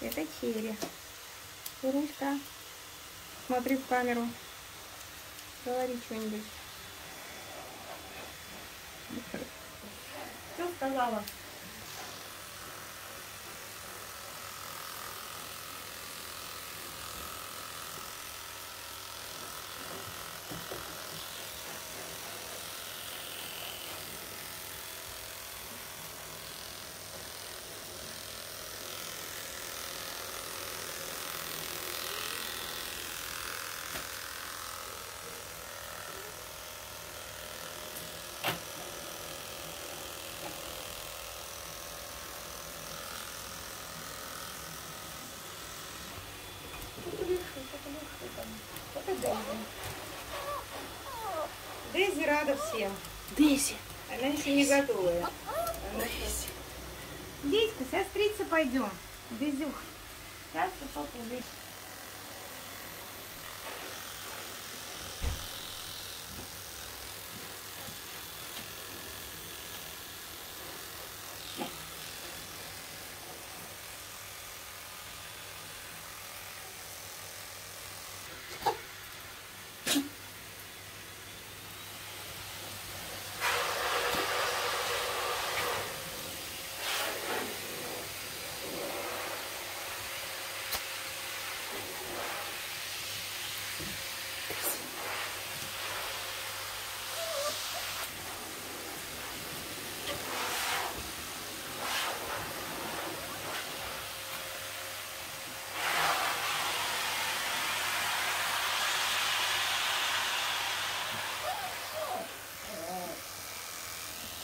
Это черри. Иришка, смотри в камеру. Говори что-нибудь. Что сказала? Дейзи рада всем. Дейзи. Она еще не готовая. Дейзи. Дейська, сестрица, пойдем. Дейзюх. Сейчас папа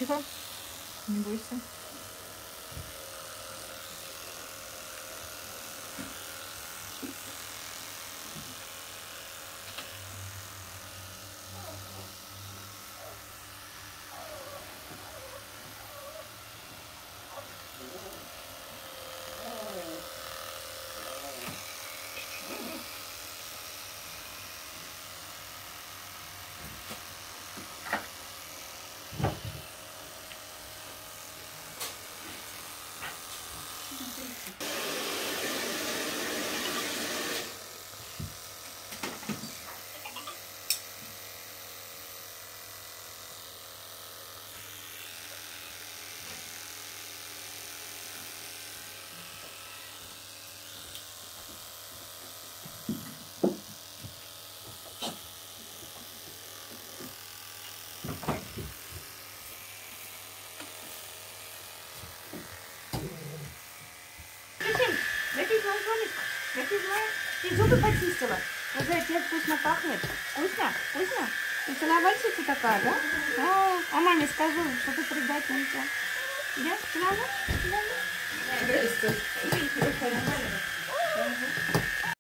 Тихо. Не бойся. Ты зубы почистила. Уже тебе вкусно пахнет. Вкусно? Вкусно? Ты целовальщица такая, да? А, а маме скажу, что ты предательница. Да? Целовал? Целовал? Здрасте.